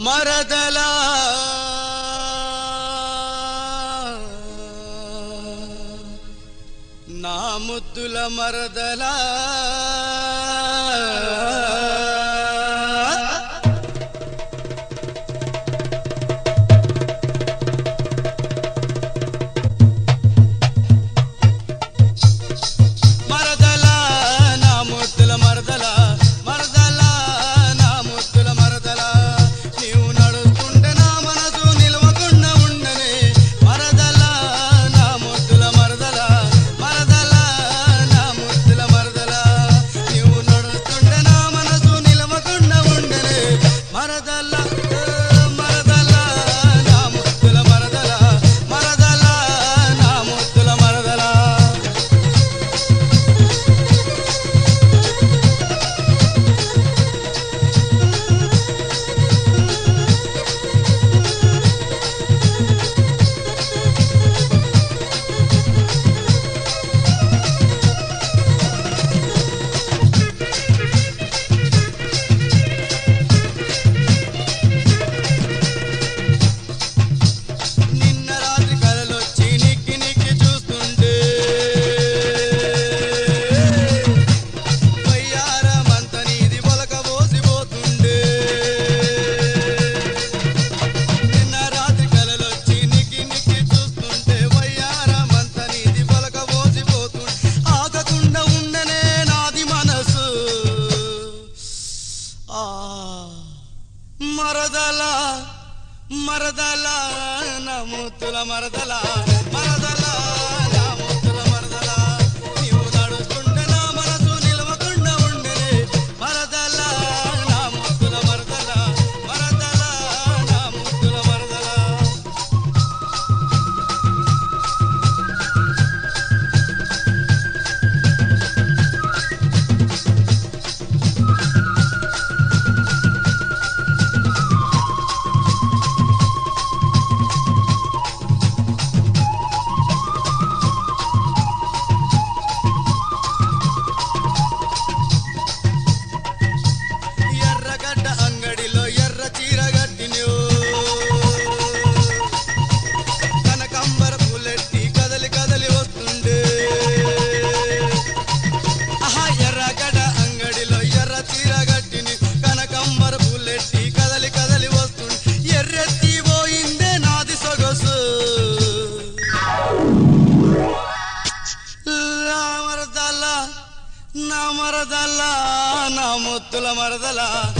ಮರದಲ. ನಾಮುದ್ದುಲ ಮರದಲ. మనము మరదలా మరదలా నా ముత్తుల మరదలా.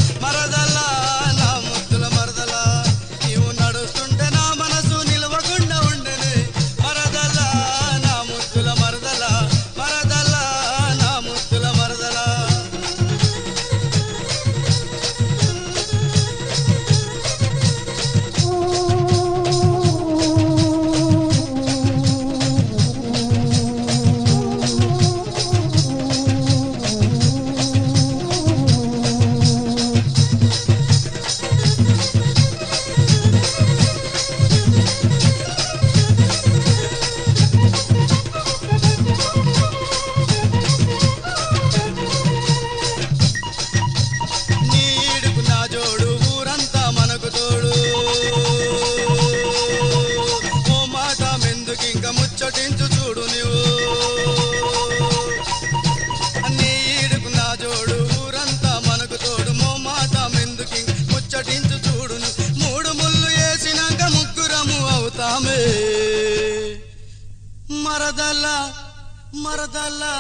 మరదల్లా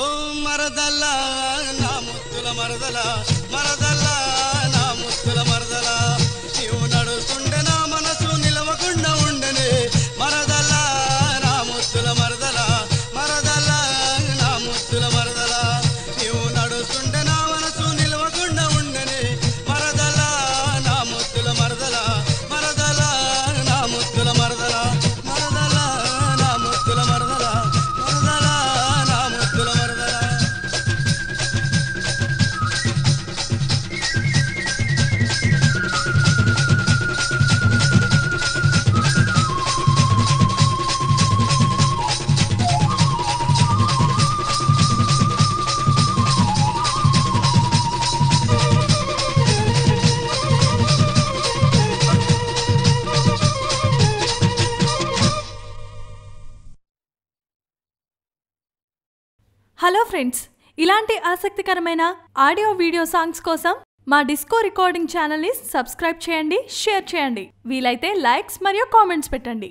ఓ మరదల్లా నా ముద్దుల మరదల మరద హలో ఫ్రెండ్స్ ఇలాంటి ఆసక్తికరమైన ఆడియో వీడియో సాంగ్స్ కోసం మా డిస్కో రికార్డింగ్ ఛానల్ని సబ్స్క్రైబ్ చేయండి షేర్ చేయండి. వీలైతే లైక్స్ మరియు కామెంట్స్ పెట్టండి.